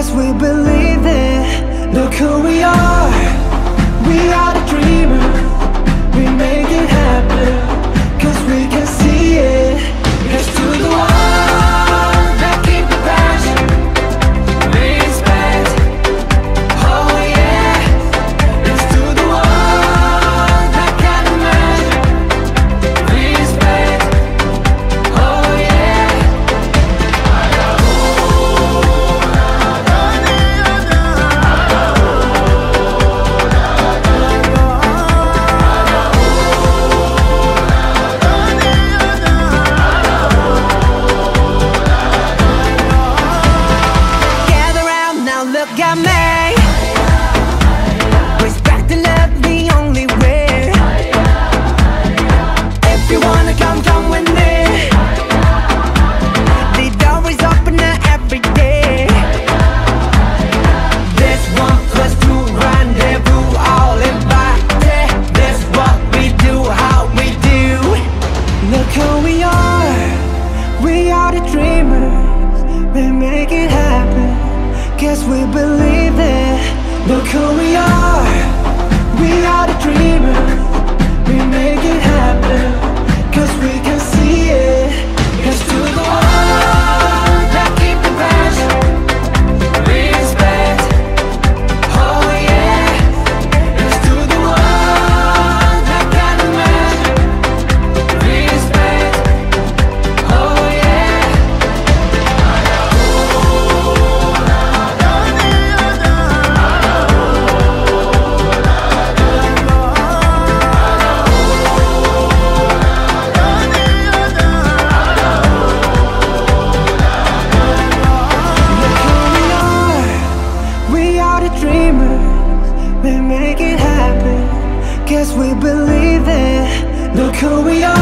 because we believe dreamers, we make it happen. Guess we believe it. Look who we are, we are the dreamers. cool we are.